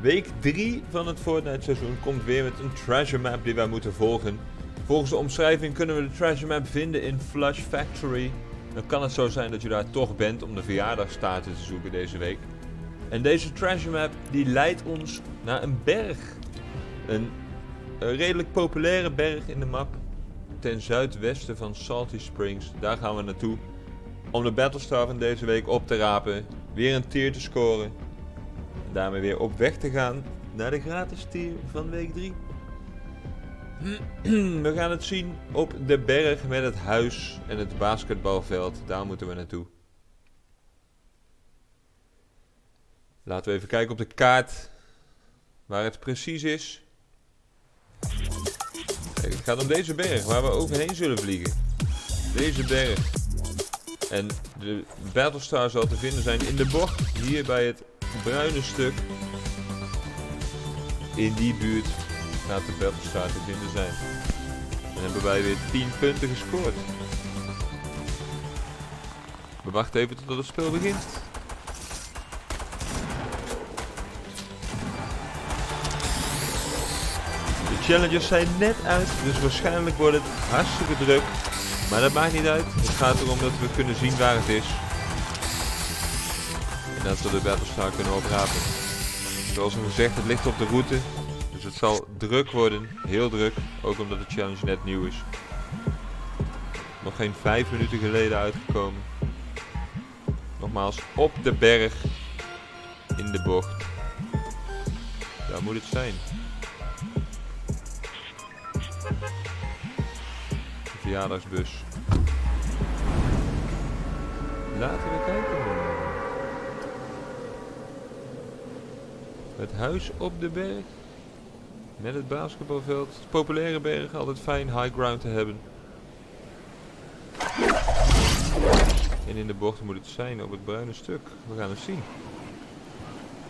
Week 3 van het Fortnite seizoen komt weer met een treasure map die wij moeten volgen. Volgens de omschrijving kunnen we de treasure map vinden in Flush Factory. Dan kan het zo zijn dat je daar toch bent om de verjaardagstaarten te zoeken deze week. En deze treasure map die leidt ons naar een berg. Een, een redelijk populaire berg in de map. Ten zuidwesten van Salty Springs. Daar gaan we naartoe. Om de Battlestar van deze week op te rapen. Weer een tier te scoren. Daarmee weer op weg te gaan naar de gratis tier van week 3. We gaan het zien op de berg met het huis en het basketbalveld. Daar moeten we naartoe. Laten we even kijken op de kaart waar het precies is. Het gaat om deze berg waar we overheen zullen vliegen. Deze berg. En de Battlestar zal te vinden zijn in de bocht hier bij het bruine stuk. In die buurt gaat de Battlestar te vinden zijn. En hebben wij weer 10 punten gescoord. We wachten even tot het spel begint. De challenges zijn net uit, dus waarschijnlijk wordt het hartstikke druk. Maar dat maakt niet uit. Het gaat erom dat we kunnen zien waar het is. Dat we de Battlestar kunnen oprapen. Zoals al gezegd, het ligt op de route. Dus het zal druk worden. Heel druk. Ook omdat de challenge net nieuw is. Nog geen 5 minuten geleden uitgekomen. Nogmaals, op de berg. In de bocht. Daar moet het zijn. De verjaardagsbus. Laten we kijken. Het huis op de berg. Met het basketbalveld. Populaire berg, altijd fijn high ground te hebben. En in de bocht moet het zijn op het bruine stuk. We gaan het zien.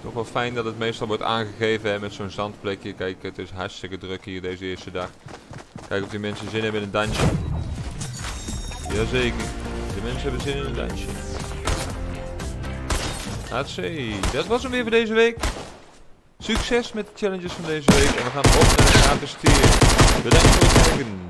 Toch wel fijn dat het meestal wordt aangegeven met zo'n zandplekje. Kijk, het is hartstikke druk hier deze eerste dag. Kijk of die mensen zin hebben in een dansje. Jazeker. De mensen hebben zin in een dansje. Hatsé, dat was hem weer voor deze week. Succes met de challenges van deze week en we gaan op naar de Bedankt voor het kijken.